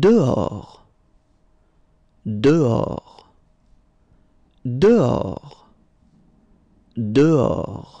dehors, dehors, dehors, dehors.